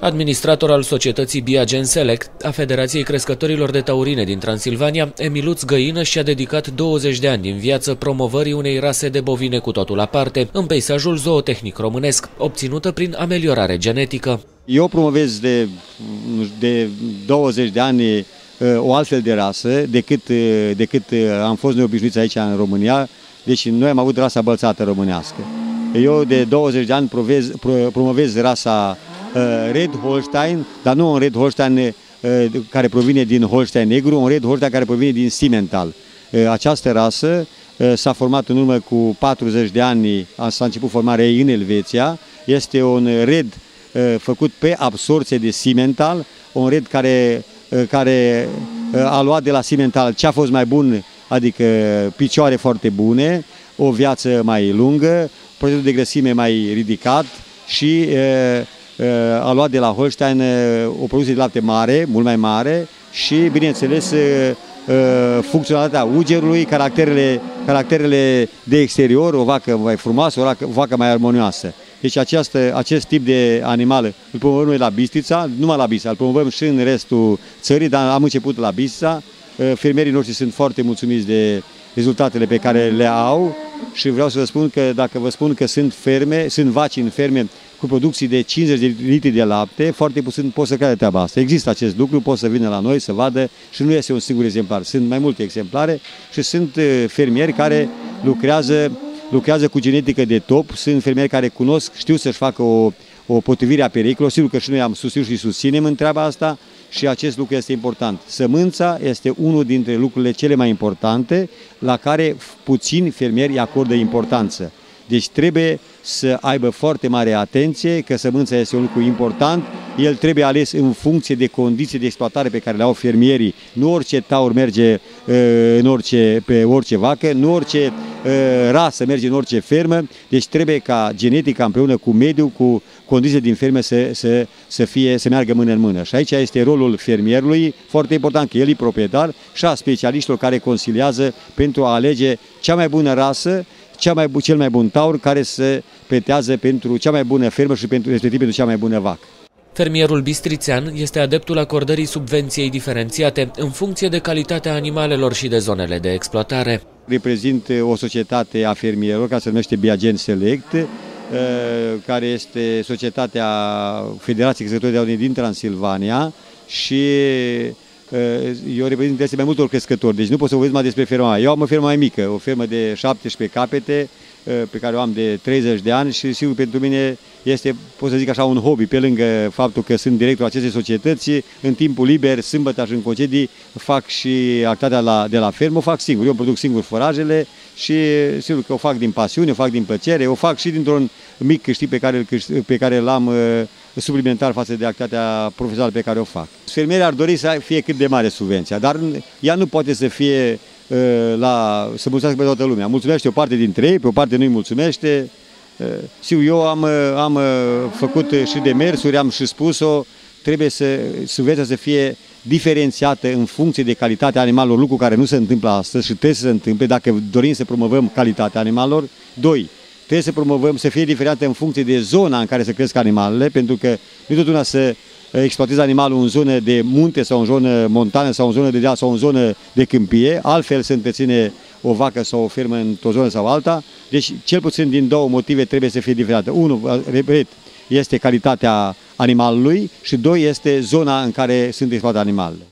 Administrator al societății Biagen Select a Federației Crescătorilor de Taurine din Transilvania, Emiluț Găină și-a dedicat 20 de ani din viață promovării unei rase de bovine cu totul aparte, în peisajul zootehnic românesc, obținută prin ameliorare genetică. Eu promovez de, de 20 de ani uh, o altfel de rasă decât, uh, decât uh, am fost noi obișnuiți aici în România, deci noi am avut rasa bălțată românească. Eu de 20 de ani promovez, promovez rasa Uh, Red Holstein, dar nu un Red Holstein uh, care provine din Holstein negru, un Red Holstein care provine din Simmental. Uh, această rasă s-a format în urmă cu 40 de ani, s-a început formarea ei în Elveția. Este un red făcut pe absorție de Simmental, un red care, care a luat de la Simmental ce a fost mai bun, adică picioare foarte bune, o viață mai lungă, procentul de grăsime mai ridicat și Uh, a luat de la Holstein uh, o producție de lapte mare, mult mai mare și, bineînțeles, uh, funcționalitatea ugerului, caracterele, caracterele de exterior, o vacă mai frumoasă, o vacă mai armonioasă. Deci această, acest tip de animal îl promovăm noi la Bistrița, numai la Bistrița, îl promovăm și în restul țării, dar am început la Bistrița. Fermierii noștri sunt foarte mulțumiți de rezultatele pe care le au și vreau să vă spun că dacă vă spun că sunt ferme, sunt vaci în ferme cu producții de 50 de litri de lapte, foarte puțin pot să creadă treaba asta. Există acest lucru, pot să vină la noi să vadă și nu este un singur exemplar. Sunt mai multe exemplare și sunt uh, fermieri care lucrează, lucrează cu genetică de top, sunt fermieri care cunosc, știu să-și facă o, o potrivire a pericolului, sigur că și noi am susținut și susținem în treaba asta și acest lucru este important. Sămânța este unul dintre lucrurile cele mai importante la care puțini fermieri acordă importanță. Deci trebuie să aibă foarte mare atenție, că sămânța este un lucru important, el trebuie ales în funcție de condiții de exploatare pe care le au fermierii. Nu orice taur merge uh, în orice, pe orice vacă, nu orice uh, rasă merge în orice fermă, deci trebuie ca genetica împreună cu mediul, cu condiții din ferme să, să, să, fie, să meargă mână în mână. Și aici este rolul fermierului, foarte important că el e proprietar și a specialiștilor care consiliază pentru a alege cea mai bună rasă cea mai, cel mai bun taur care se petează pentru cea mai bună fermă și pentru, respectiv pentru cea mai bună vacă. Fermierul bistrițean este adeptul acordării subvenției diferențiate în funcție de calitatea animalelor și de zonele de exploatare. Reprezint o societate a fermierilor care se numește Biagen Select, uh, care este societatea Federației Crescătorilor de din Transilvania și uh, eu reprezint interesele mai multor crescători, deci nu pot să vorbesc mai despre ferma Eu am o fermă mai mică, o fermă de 17 capete, Uh, pe care o am de 30 de ani și sigur pentru mine este, pot să zic așa, un hobby, pe lângă faptul că sunt directorul acestei societăți, în timpul liber, sâmbătă și în concedii, fac și activitatea la, de la fermă, o fac singur, eu produc singur forajele și sigur că o fac din pasiune, o fac din plăcere, o fac și dintr-un mic câștig pe care, pe care l-am uh, suplimentar față de activitatea profesională pe care o fac. Fermierii ar dori să fie cât de mare subvenția, dar ea nu poate să fie Uh, la, să mulțumesc pe toată lumea. Mulțumește o parte dintre ei, pe o parte nu-i mulțumește. Uh, sigur, eu am, uh, am făcut și demersuri, am și spus-o, trebuie să subvenția să fie diferențiată în funcție de calitatea animalelor, lucru care nu se întâmplă astăzi și trebuie să se întâmple dacă dorim să promovăm calitatea animalelor. Doi, trebuie să promovăm, să fie diferențiată în funcție de zona în care se cresc animalele, pentru că nu tot una să exploatezi animalul în zonă de munte sau în zonă montană sau în zonă de deal sau în zonă de câmpie, altfel se întreține o vacă sau o fermă într-o zonă sau alta. Deci, cel puțin din două motive trebuie să fie diferată. Unul, repet, este calitatea animalului și doi, este zona în care sunt exploatate animalele.